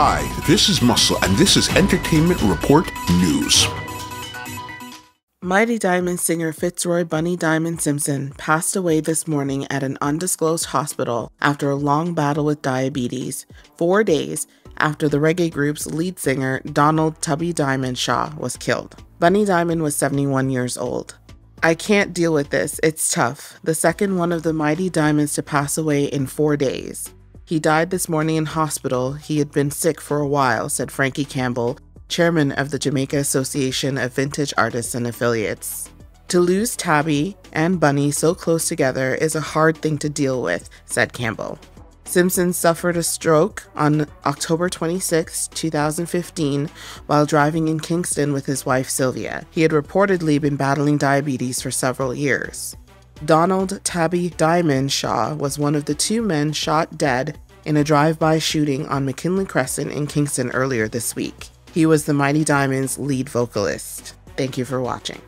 Hi, this is Muscle, and this is Entertainment Report News. Mighty Diamond singer Fitzroy Bunny Diamond Simpson passed away this morning at an undisclosed hospital after a long battle with diabetes, four days after the reggae group's lead singer Donald Tabby Diamond Shaw was killed. Bunny Diamond was 71 years old. I can't deal with this. It's tough. The second one of the Mighty Diamonds to pass away in four days. He died this morning in hospital. He had been sick for a while, said Frankie Campbell, chairman of the Jamaica Association of Vintage Artists and Affiliates. To lose Tabby and Bunny so close together is a hard thing to deal with, said Campbell. Simpson suffered a stroke on October 26, 2015, while driving in Kingston with his wife Sylvia. He had reportedly been battling diabetes for several years. Donald Tabby Diamond Shaw was one of the two men shot dead in a drive by shooting on McKinley Crescent in Kingston earlier this week. He was the Mighty Diamonds' lead vocalist. Thank you for watching.